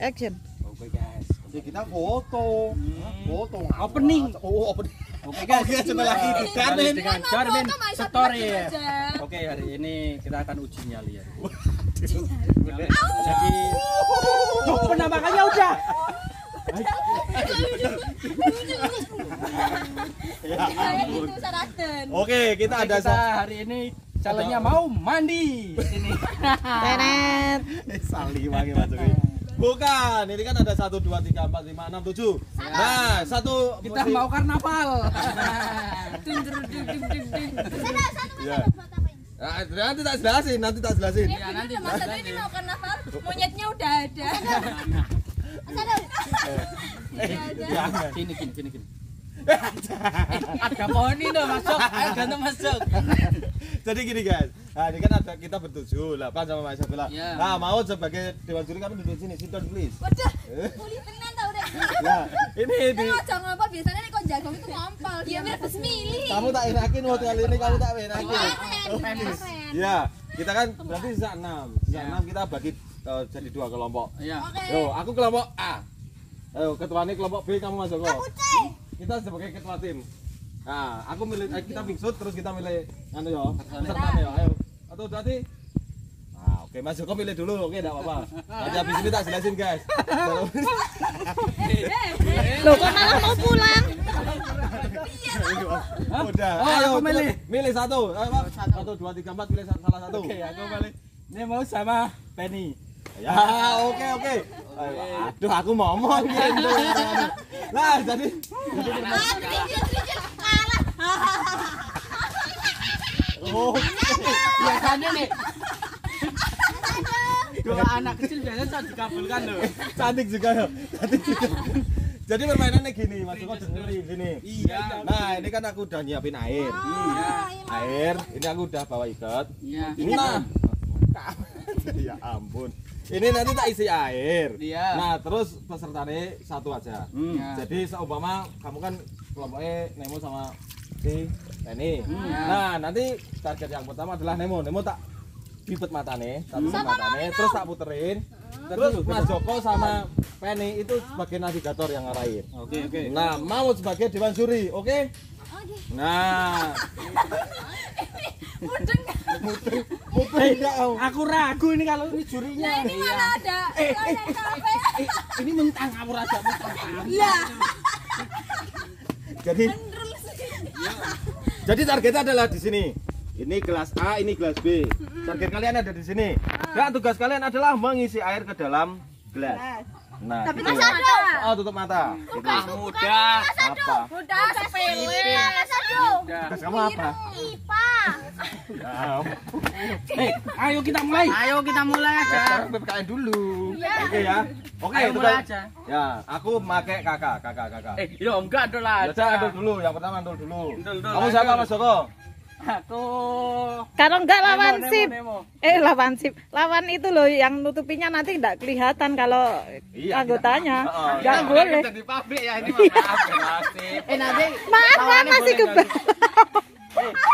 Action. Oke guys. Ya, kita foto. Foto. Opening. Oh, opening. Oke guys, Oke, coba lagi. Kembali Darmin. dengan satu Story. aja. Oke, hari ini kita akan uji nyali ya. Jadi Tuh, penampakannya udah. Oke, kita Oke, ada kita hari ini challenge-nya mau mandi di sini. Tenet. Eh, Sali wangi Mas Jokowi. Bukan, ini kan ada 1 2 3 4 5 6 7. Nah, satu Kita mesti- mau karnaval. Dung, dung, dung, dung, dung, dung. Ya. Nah, nanti tak jelasin, nanti tak jelasin. Ya, nanti Mas Satu ini mau karnaval, monyetnya udah ada. Ada. Gini gini gini. Ada pohon ini dong masuk, ayo ganteng masuk. Jadi gini guys, nah ini kan ada kita bertujuh, 8 sama Mas Sabila. Ya. Nah, mau sebagai dewan juri kamu duduk sini, sit down please. Waduh, kuli tenan tau deh. Nah, ini di Ini aja ngompol, biasanya nih kok jagung itu ngompol. Dia mir bismillah. kamu tak enakin waktu kali ini kamu tak enakin. Keren, keren. Ya, kita kan berarti sisa 6. Sisa 6 kita bagi eh, jadi dua kelompok. Iya. Oke. Yo, aku kelompok A. Ayo, ketuanya kelompok B, kamu masuk kok. Kita sebagai ketua tim. Nah, aku milih eh, kita bingsut terus kita milih anu yo, peserta yo. Ayo. Atau berarti Nah, oke Mas Joko milih dulu, oke enggak apa-apa. Nanti habis ini tak jelasin, guys. Loh kok malah mau pulang? Udah. Oh, Ayo, milih. Milih satu. Ayo. Satu, dua, tiga, empat, pilih sa- salah satu. Oke, aku balik. Ini mau sama Penny. Ya, oke oke. Aduh, aku mau ngomong gitu. Nah, jadi Oh, Biasanya nih. Dua anak kecil biasanya saat dikabulkan loh. cantik juga ya. Cantik juga. Jadi permainannya gini, Mas Joko dengerin sini. Iya. Nah, ini kan aku udah nyiapin air. Air, ini aku udah bawa ikat. Iya. Nah, ya ampun. Ini nanti tak isi air. Iya. Nah, terus pesertanya satu aja. Hmm. Jadi seumpama kamu kan kelompoknya Nemo sama si Penny. Hmm. Nah, nanti target yang pertama adalah Nemo. Nemo tak pipet matane, tak pipet matane, terus tak puterin. Terus Mas Joko sama Penny itu sebagai navigator yang ngarahin. Oke, oke. Nah, mau sebagai dewan juri, oke? Nah, Mudeng. mutu enggak kau. Aku ragu ini kalau ini jurinya. Nah, ini mana ada? Eh, Ada eh, kafe. Eh, ini mentang aku rasa mentang. Lah, Jadi. Jadi targetnya adalah di sini. Ini gelas A, ini gelas B. Target kalian ada di sini. Dan tugas kalian adalah mengisi air ke dalam gelas. Nah, Tapi gitu. Mas Ado. Oh, tutup mata. Gitu. mudah. Apa? Udah sepele. Tugas kamu apa? IPA. Ya, Eh, ayo kita mulai. Ayo kita mulai aja. sekarang PPKN dulu. Iya. Oke ya. Oke, Ayo tugas- mulai aja. Ya, aku pakai kakak, kakak, kakak. Eh, yo enggak dulu lah. Ya, dulu. Yang pertama dulu. Dulu, Kamu siapa Mas Joko? Aku Kalau enggak lawan Nemo, sip. Nemo, Eh lawan sip. Lawan itu loh yang nutupinya nanti enggak kelihatan kalau Iya, anggotanya. tidak. Oh, Enggak iya. boleh. di pabrik ya ini maaf masih. Eh nanti Maaf masih kebal.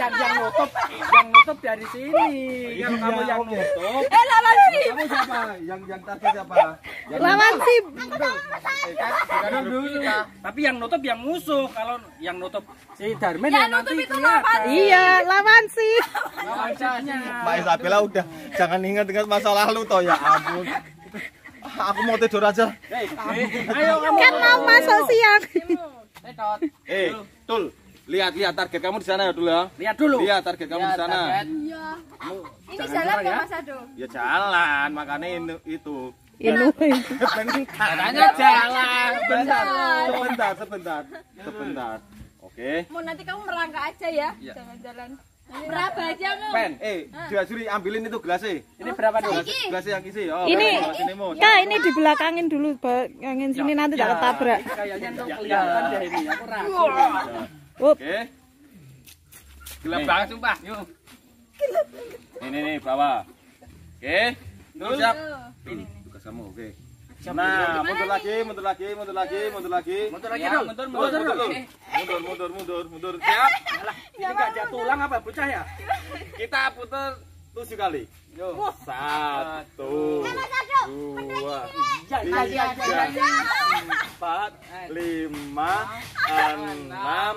Yang yang nutup, yang nutup dari sini. Yang Iya, kamu yang oke. nutup. Eh, lawan sih. Kamu siapa? Yang yang target siapa? Yang Lawan sip. Eh, kan, dulu. Tapi yang nutup yang musuh. Kalau yang nutup si Darmin Yang ya nutup nanti itu kelihatan. lawan. Iya, lawan sip. Wajahnya. Mbak Isabella udah jangan ingat-ingat masa lalu toh ya ampun. Aku mau tidur aja. Eh, eh, ayo kamu. Kan mau masuk siang. Eh, Tul, lihat lihat target kamu di sana ya dulu ya. Lihat dulu. Lihat target kamu di sana. Iya. Ini jangan jalan ya. Mas Ado? Ya jalan, makanya ini, itu. Ini. Katanya jalan. Sebentar, sebentar, sebentar, sebentar. Oke. Mau nanti kamu merangkak aja ya. Iya. Jangan jalan. Meraba aja mau. Pen, eh, dia suri ambilin itu gelasnya. Ini berapa dulu? Gelas, gelasnya yang isi. Oh, Ini gelas ini ini dibelakangin dulu, belakangin sini nanti tak ketabrak. Ini kayaknya kelihatan deh ini. Aku ragu. Oke. Gelap banget sumpah. Yuk. Ini nih, bawa. Oke. Terus siap. Ini tugas kamu, oke. Nah, mundur lagi, mundur lagi, mundur lagi, mundur lagi. Mundur lagi Ya, dong. Mundur, Mundur, mundur, mundur, mundur. mundur, mundur, mundur, mundur. Siap. Ini enggak jatuh tulang apa bocah ya? Kita putar tujuh kali. Yo. Satu, dua, empat, lima, enam,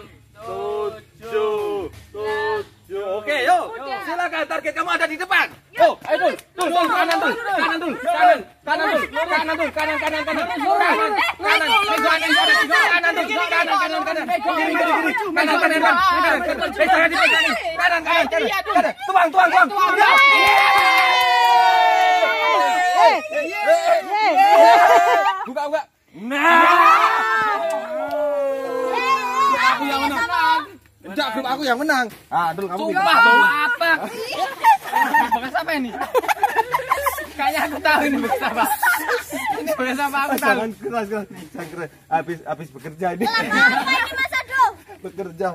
Target kamu ada di depan. Yo, ayo dul, dul, dul, kanan dul, kanan dul, kanan, kanan dul, kanan dul, kanan, kanan, kanan, kanan, kanan, pegangan kanan, kanan dul, kanan, kanan, kanan, kiri, kiri, kiri, kanan, kanan, kanan, kanan, kanan, eh, jangan dipegangin, kanan, kanan, kanan, kanan, tuang, tuang, tuang, Ya. Eh, eh, buka, buka. Nah, aku yang menang. Enggak, grup aku yang menang. Ah, dul kamu. Sumpah bau apa? Bekas apa ini? Kayaknya aku tahu ini bekas apa. Ini bekas apa aku tahu. Jangan keras, keras. Jangan keras. Habis habis bekerja ini. Apa ini Mas Ado? Bekerja.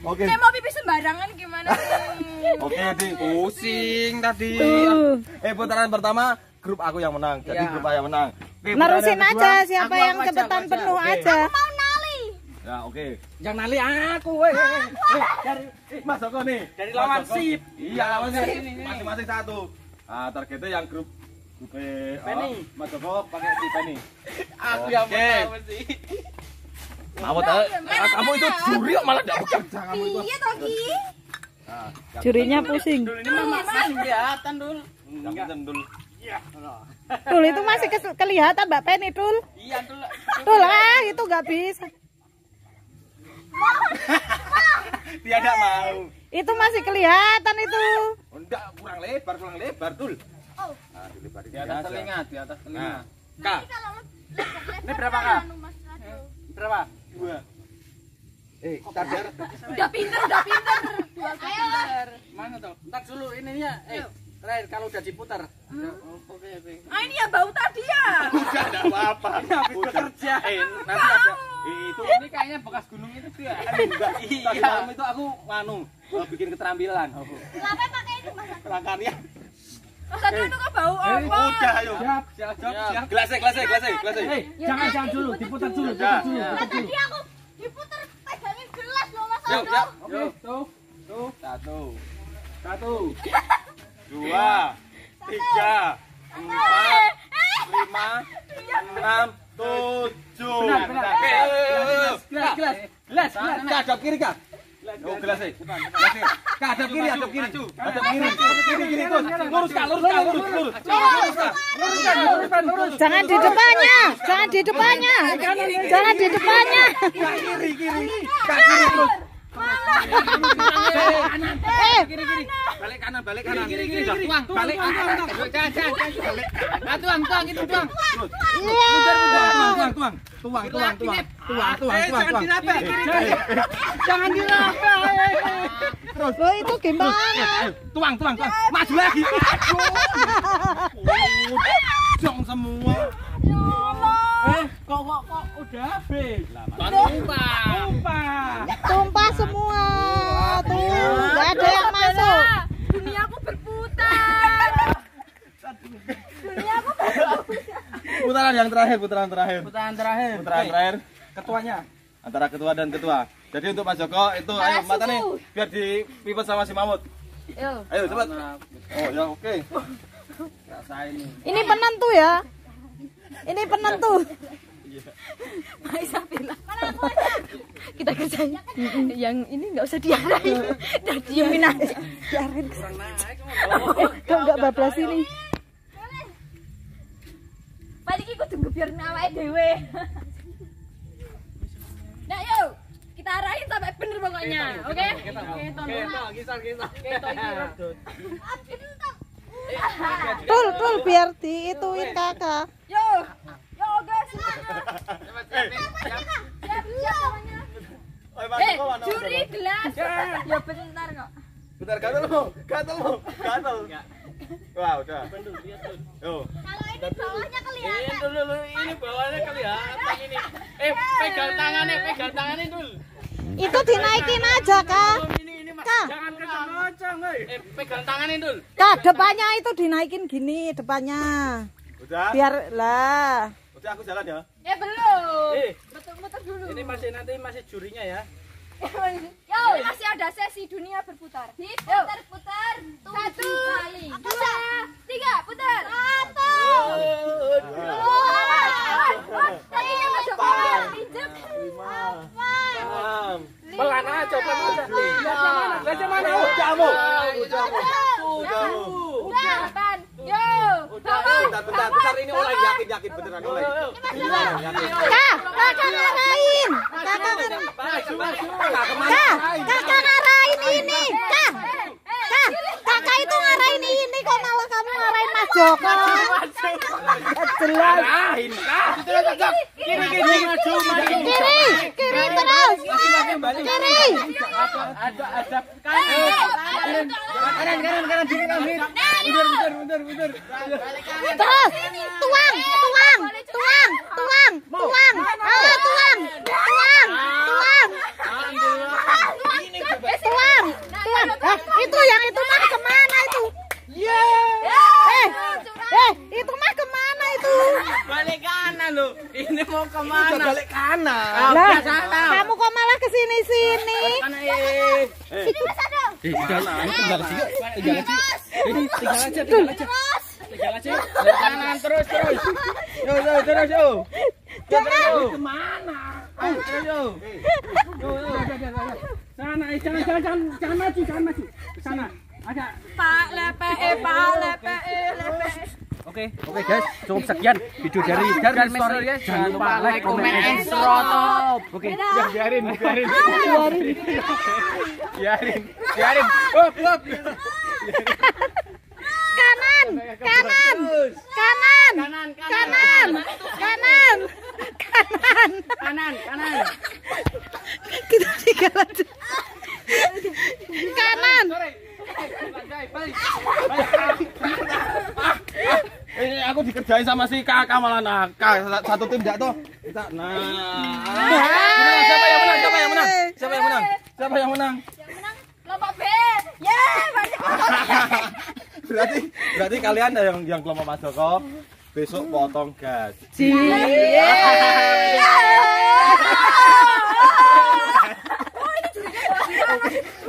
Oke. Saya mau pipis sembarangan gimana sih? Oke, Di. Pusing tadi. Eh, putaran pertama grup aku yang menang. Jadi Iya. grup A yang menang. Nerusin aja siapa Aku- yang aku cepetan aku aja. penuh aja. Mau nali. Ya, oke. Yang nali aku weh. Eh, dari eh, Mas Joko nih. Dari Mas lawan sip. Iya, lawan sip. Masing-masing satu. Ah, targetnya yang grup grup E. Oh, Penny. Mas Joko pakai si Penny. Aku yang Oke. pertama sih. Kamu tahu, ah, kamu itu juri kok malah enggak bekerja kamu itu. Iya toh Ki. Nah, yang Jurinya pusing. Ini mah masih kelihatan dulu. yang dendul. Iya. Dul itu masih kelihatan Mbak Penny Dul. Iya dulu. Dul ah itu nggak bisa. Tidak mau. Itu masih kelihatan itu. Enggak, kurang lebar, kurang lebar, Dul. Oh. Nah, dilebarin Di atas aja. telinga, di atas telinga. Nah, Kak, Ini berapa, Kak? berapa? dua. Eh, sadar. Udah pinter, udah pinter. Dua pinter. Mana tuh? Ntar dulu ininya. Eh, terakhir kalau udah diputar. Ya, oh, Oke, oke. Ah ini ya bau tadi ya. Udah enggak apa-apa. Ini habis Udah. bekerja. Eh, nanti ada itu Ini kayaknya bekas gunung itu tuh ya. enggak. Iya. Tadi malam itu aku anu eh, bikin keterampilan. Kenapa pakai itu Mas? Kelangkannya. Mas Ado itu kok bau apa? Udah, ayo. Siap, siap, siap, siap. Gelasnya, gelasnya, gelasnya, gelasnya. Eh, jangan jangan dulu, diputar dulu, diputar dulu. Tadi aku diputer pegangin gelas loh Mas Yuk, yuk. Oke, tuh. Tuh, satu. Satu. Dua, tiga, empat, lima, enam, tujuh. Benar, benar. Gelas, gelas. Gelas, gelas. Kiri, Kak. Oh, gelasnya. Gelasnya. Kak, hadap kiri, kiri. Hadap kiri. Kiri, kiri, terus. Lurus, lurus, lurus, lurus. Lurus, Kak. Luruskan, luruskan, lurus. Jangan di depannya, jangan di depannya, jangan di depannya. Kak, kiri, kiri. Kak, kiri, terus. Eh, Kiri, kiri. Balik kanan, balik kanan. Kiri, kiri, kiri. Tuang, balik kanan. Jangan, jangan, jangan. Tuang, tuang, itu tuang. iya. Tuang, tuang, tuang. Tuang, tuang, tuang. Tuang, tuang, tuang, tuang. Jangan diraba. Loh itu gimana? Tuang, tuang, tuang. Maju lagi. Jong semua. Eh, kok kok kok udah habis? Tumpah. Tumpah. Tumpah semua. Tuh, nggak ada yang masuk. Duniaku berputar. Duniaku Putaran yang terakhir, putaran terakhir. Putaran terakhir. Putaran terakhir Ketuanya. antara ketua dan ketua. Jadi untuk Mas Joko itu ayo mata nih biar dipipet sama si Mamut. Yo. Ayo cepat. Oh ya oke. Rasain nih. Ini penentu ya. Ini penentu. Maisa bilang. Kita kerjain. Yang ini nggak usah diarahin. Udah Diemin aja. Biarin. Kok nggak bablas ini? Balik iki kudu ngebiar awake dhewe. Nah, yuk. Kita arahin sampai bener pokoknya. Oke? Oke, tolong. kisah, kisah. Tul, tul biar diituin kakak. Yo. Yo, guys. Siap, siap semuanya. Eh, juri gelas. Ya bentar kok. Bentar gatel mau, gatel mau, gatel. Wah udah. Yo. Kalau ini bawahnya kelihatan. dulu, dulu, ini bawahnya kelihatan ini. Eh, pegang tangannya, pegang tangannya dulu. Itu dinaikin aja kak. Ini, ini, Mas. Jangan kencang-kencang. Eh, pegang tangannya dulu. Kak depannya itu dinaikin gini depannya. Udah. Biar lah. Udah aku jalan ya. Eh, belum. Eh, Muter-muter dulu. ini masih nanti masih jurinya ya. Yo, masih ada sesi dunia berputar. putar putar satu kali. Dua, tiga, putar. Satu. Dua. Tadi yang ada pinjam. Apa? Pelan aja, pelan aja. Belajar mana? Belajar mana? Jamu. Jamu kali ini oleh yakin yakin beneran. Kak, kakak ngarahin. Kakak ngarahin. Kak, kakak ngarahin ini. Kak, kak, kakak itu ngarahin ini kok malah kamu ngarahin Mas Joko. Jelas. Arahin, kah? Kiri kiri maju maju. Kiri, kiri terus. Kiri. Ada ada kanan. Kanan kanan kanan diri kami. Mundur mundur mundur mundur. Terus. Tuang, tuang, tuang, tuang, tuang. Ayo tuang, tuang, tuang. Tuang, tuang. Eh, itu yang itu mah ke mana itu? Eh, eh, itu? Lo. Ini mau ke mana? Balik kanan. Lah, kamu kok malah ke sini sini? Kanan eh. Tinggal tinggal sih. Tinggal sih. Tinggal aja, tinggal aja. Tinggal aja. Kanan terus terus. Yo yo terus yo. Jangan. Ke mana? Ayo terus yo. Yo yo. Sana, eh, jangan jangan jangan jangan maju, jangan maju. Ke sana. Ada. Pak lepe eh pak lepe eh lepe. Oke, oke guys, cukup sekian video dari Darwin Story. Jangan lupa like, comment, and subscribe. Oke, ya, biarin, biarin. Biarin, biarin. Up, up. Kanan, kanan, kanan, Kanan, kanan, kanan, kanan. kanan, kanan. Kita tinggal aja. Kanan. Ini aku dikerjain sama si kakak malah nakal. Satu tim enggak toh? Kita nah. Gimana? Siapa yang menang? Siapa yang menang? Siapa yang menang? Siapa yang menang? Kelompok B. Ya, banyak berarti berarti kalian yang yang kelompok Mas Joko besok potong gas.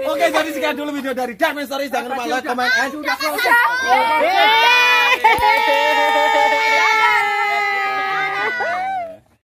Oke, jadi sekian dulu video dari Darman Stories. Jangan lupa like, comment, and subscribe. Yeah!